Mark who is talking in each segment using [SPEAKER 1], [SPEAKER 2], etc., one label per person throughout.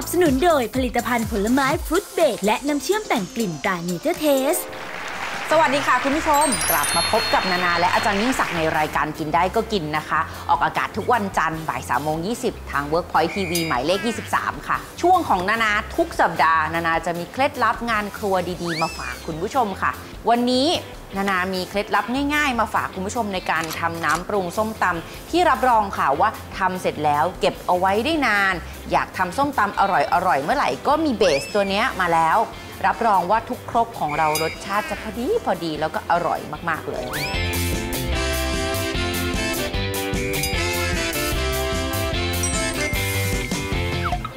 [SPEAKER 1] นับสนุนโดยผลิตภัณฑ์ผลไม้ฟรุตเบรดและน้ำเชื่อมแต่งกลิ่นตราเนเจอร์เทส
[SPEAKER 2] สวัสดีค่ะคุณผู้ชม กลับมาพบกับนานา และอาจารย์ยิ่งศักดิ์ในรายการกินได้ก็กินนะคะ ออกอากาศทุกวันจันทร์บ่าย3โมง20ทาง Workpoint TV หมายเลข 23 ค่ะ ช่วงของนานาทุกสัปดาห์ นานาจะมีเคล็ดลับงานครัวดีๆ มาฝากคุณผู้ชมค่ะ วันนี้นานามีเคล็ดลับง่ายๆ มาฝากคุณผู้ชมในการทำน้ำปรุงส้มตำที่รับรองค่ะว่าทำเสร็จแล้วเก็บเอาไว้ได้นาน อยากทำส้มตำอร่อยๆเมื่อไหร่ก็มีเบสตัวนี้มาแล้ว รับรองว่าทุกครกของเรารสชาติจะพอดีพอดีแล้วก็อร่อยมาก ๆ เลย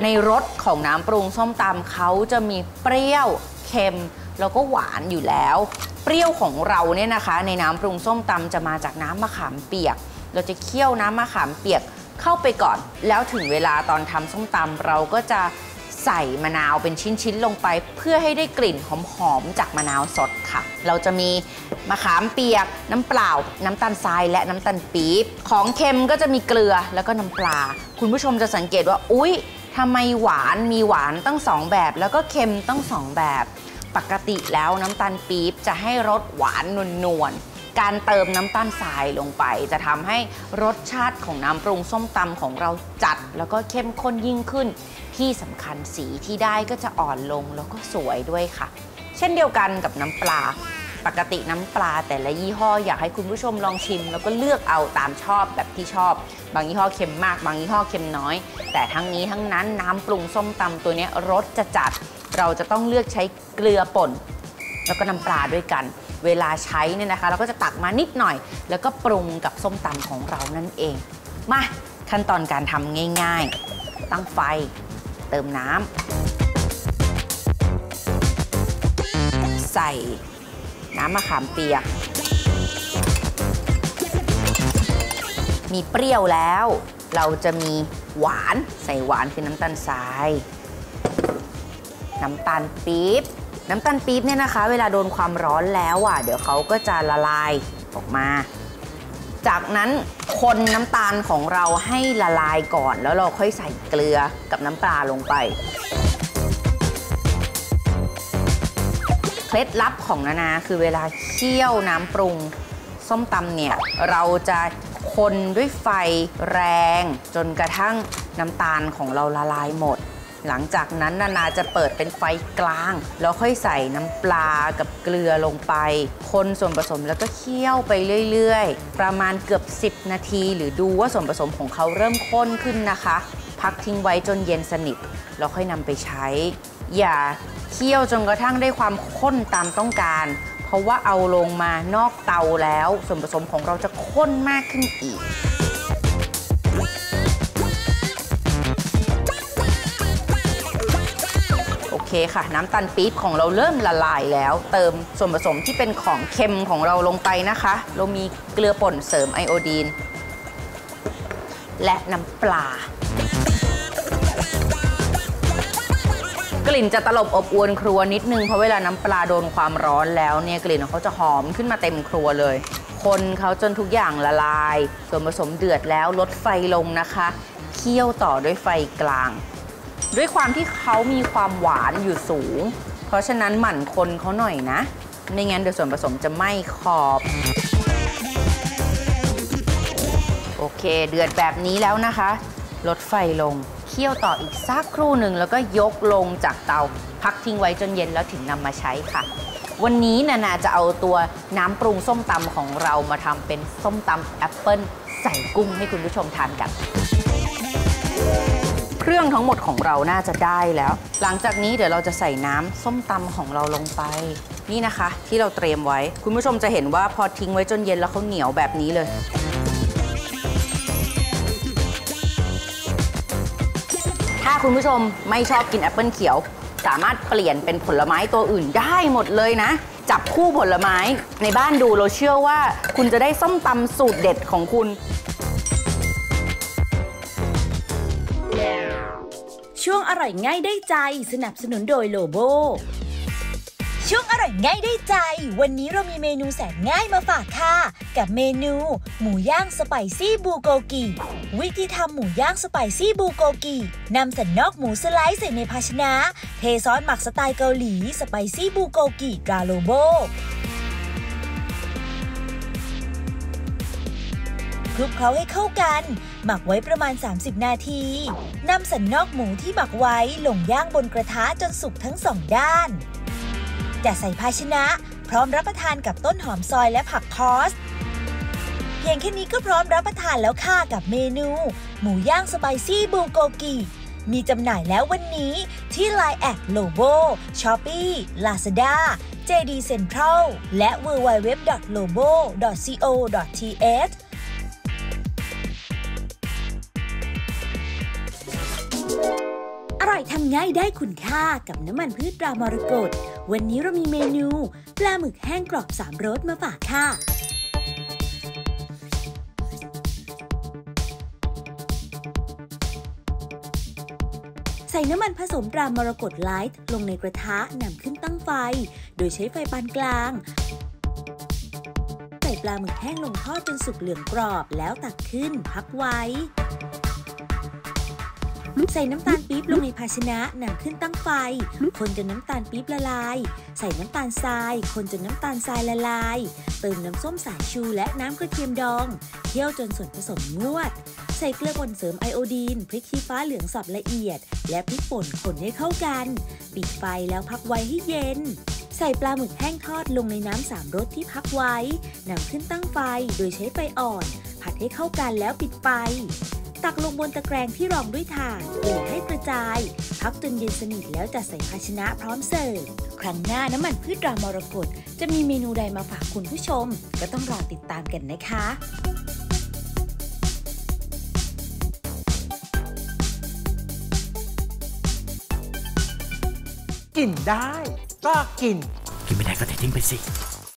[SPEAKER 2] ในรสของน้ำปรุงส้มตำเขาจะมีเปรี้ยวเค็ม แล้วก็หวานอยู่แล้ว เปรี้ยวของเราเนี่ยนะคะ ในน้ำปรุงส้มตำจะมาจากน้ำมะขามเปียก เราจะเคี่ยวน้ำมะขามเปียกเข้าไปก่อน แล้วถึงเวลาตอนทำส้มตำเราก็จะ ใส่มะนาวเป็นชิ้นๆลงไป เพื่อให้ได้กลิ่นหอมๆจากมะนาวสดค่ะ เราจะมีมะขามเปียก น้ำเปล่า น้ำตาลทรายและน้ำตาลปี๊บของเค็มก็จะมีเกลือแล้วก็น้ำปลา คุณผู้ชมจะสังเกตว่าอุ๊ยทำไมหวานมีหวานตั้งสองแบบ แล้วก็เค็มตั้งสองแบบ ปกติแล้วน้ำตาลปี๊บจะให้รสหวานนวลๆ การเติมน้ำตาลทรายลงไป จะทำให้รสชาติของน้ำปรุงส้มตำของเราจัด แล้วก็เข้มข้นยิ่งขึ้น ที่สำคัญสีที่ได้ก็จะอ่อนลงแล้วก็สวยด้วยค่ะ เช่นเดียวกันกับน้ำปลา ปกติน้ำปลาแต่ละยี่ห้ออยากให้คุณผู้ชมลองชิม แล้วก็เลือกเอาตามชอบแบบที่ชอบ บางยี่ห้อเค็มมาก บางยี่ห้อเค็มน้อย แต่ทั้งนี้ทั้งนั้นน้ำปรุงส้มตำตัวนี้รสจะจัด เราจะต้องเลือกใช้เกลือป่น แล้วก็น้ำปลาด้วยกัน เวลาใช้เนี่ยนะคะ เราก็จะตักมานิดหน่อย แล้วก็ปรุงกับส้มตำของเรานั่นเอง มาขั้นตอนการทำง่าย ๆ ตั้งไฟ เติมน้ำใส่น้ำมะขามเปียก มีเปรี้ยวแล้ว เราจะมีหวานใส่หวานคือน้ำตาลทราย น้ำตาลปี๊บ น้ำตาลปี๊บเนี่ยนะคะ เวลาโดนความร้อนแล้วอะเดี๋ยวเขาก็จะละลายออกมา จากนั้นคนน้ำตาลของเราให้ละลายก่อน แล้วเราค่อยใส่เกลือกับน้ำปลาลงไปเคล็ดลับของนานาคือเวลาเคี่ยวน้ำปรุงส้มตำเนี่ย เราจะคนด้วยไฟแรง จนกระทั่งน้ำตาลของเราละลายหมด หลังจากนั้นนานาจะเปิดเป็นไฟกลาง แล้วค่อยใส่น้ำปลากับเกลือลงไป คนส่วนผสมแล้วก็เคี่ยวไปเรื่อยๆ ประมาณเกือบ 10 นาที หรือดูว่าส่วนผสมของเขาเริ่มข้นขึ้นนะคะ พักทิ้งไว้จนเย็นสนิท แล้วค่อยนำไปใช้ อย่าเคี่ยวจนกระทั่งได้ความข้นตามต้องการ เพราะว่าเอาลงมานอกเตาแล้ว ส่วนผสมของเราจะข้นมากขึ้นอีก เคค่ะ น้ำตาลปี๊บของเราเริ่มละลายแล้ว เติมส่วนผสมที่เป็นของเค็มของเราลงไปนะคะ เรามีเกลือป่นเสริมไอโอดีน และน้ำปลากลิ่นจะตลบอบอวนครัวนิดนึง เพราะเวลาน้ำปลาโดนความร้อนแล้วเนี่ยกลิ่นของเขาจะหอมขึ้นมาเต็มครัวเลย คนเขาจนทุกอย่างละลาย ส่วนผสมเดือดแล้วลดไฟลงนะคะ เคี่ยวต่อด้วยไฟกลาง ด้วยความที่เขามีความหวานอยู่สูง เพราะฉะนั้นหมั่นคนเขาหน่อยนะ ไม่งั้นเดี๋ยวส่วนผสมจะไหม้ขอบ โอเค เดือดแบบนี้แล้วนะคะ ลดไฟลง เคี่ยวต่ออีกสักครู่หนึ่งแล้วก็ยกลงจากเตา พักทิ้งไว้จนเย็นแล้วถึงนำมาใช้ค่ะวันนี้นานาจะเอาตัวน้ำปรุงส้มตำของเรามาทำเป็นส้มตำแอปเปิลใส่กุ้งให้คุณผู้ชมทานกัน รื่องทั้งหมดของเราน่าจะได้แล้ว หลังจากนี้เดี๋ยวเราจะใส่น้ำส้มตำของเราลงไป นี่นะคะ ที่เราเตรียมไว้ คุณผู้ชมจะเห็นว่าพอทิ้งไว้จนเย็นแล้วเขาเหนียวแบบนี้เลยถ้าคุณผู้ชมไม่ชอบกินแอปเปิลเขียว สามารถเปลี่ยนเป็นผลไม้ตัวอื่นได้หมดเลยนะ จับคู่ผลไม้ในบ้านดูเราเชื่อว่า คุณจะได้ส้มตำสูตรเด็ดของคุณ
[SPEAKER 1] ช่วงอร่อยง่ายได้ใจสนับสนุนโดยโลโบ ช่วงอร่อยง่ายได้ใจ วันนี้เรามีเมนูแสนง่ายมาฝากค่ะ กับเมนู หมูย่าง spicy บูลโกกิวิธีทำหมูย่าง spicy บูลโกกินำสันนอกหมูสไลด์ใส่ในภาชนะ เทซอสหมักสไตล์เกาหลี spicy บูลโกกิตราโลโบ คลุกเคล้าให้เข้ากัน หมักไว้ประมาณ 30 นาทีนำสันนอกหมูที่หมักไว้ลงย่างบนกระทะจนสุกทั้งสองด้านจัดใส่ภาชนะ พร้อมรับประทานกับต้นหอมซอยและผักคอสเพียงแค่นี้ก็พร้อมรับประทานแล้วค่ะกับเมนู หมูย่าง spicy บูลโกกิมีจำหน่ายแล้ววันนี้ที่ Line แอดโลโบช้อปปี้ลาซาด้า JD Central และ www.lobo.co.th อร่อยทำง่ายได้คุณค่ากับน้ำมันพืชตรามรกตวันนี้เรามีเมนู ปลาหมึกแห้งกรอบสามรสมาฝากค่ะใส่น้ำมันผสมตรามรกตไลท์ลงในกระทะนำขึ้นตั้งไฟ โดยใช้ไฟปานกลาง ใส่ปลาหมึกแห้งลงทอดจนสุกเหลืองกรอบแล้วตักขึ้นพักไว้ ใส่น้ำตาลปี๊บลงในภาชนะนำขึ้นตั้งไฟ คนจนน้ำตาลปี๊บละลาย ใส่น้ำตาลทราย คนจนน้ำตาลทรายละลาย เติมน้ำส้มสายชูและน้ำกระเทียมดอง เคี่ยวจนส่วนผสมงวด ใส่เกลือป่นเสริมไอโอดีน พริกชี้ฟ้าเหลืองสับละเอียด และพริกป่นคนให้เข้ากัน ปิดไฟแล้วพักไว้ให้เย็นใส่ปลาหมึกแห้งทอดลงในน้ำสามรสที่พักไว้ นำขึ้นตั้งไฟโดยใช้ไฟอ่อน ผัดให้เข้ากันแล้วปิดไฟ ตักลงบนตะแกรงที่รองด้วยถ่านเกลี่ยให้กระจาย พักจนเย็นสนิทแล้วจัดใส่ภาชนะพร้อมเสิร์ฟ ครั้งหน้าน้ำมันพืชตรามรกตจะมีเมนูใดมาฝากคุณผู้ชม ก็ต้องรอติดตามกันนะคะ
[SPEAKER 3] กินได้ ก็กิน
[SPEAKER 4] กินไม่ได้ก็เททิ้งไปสิ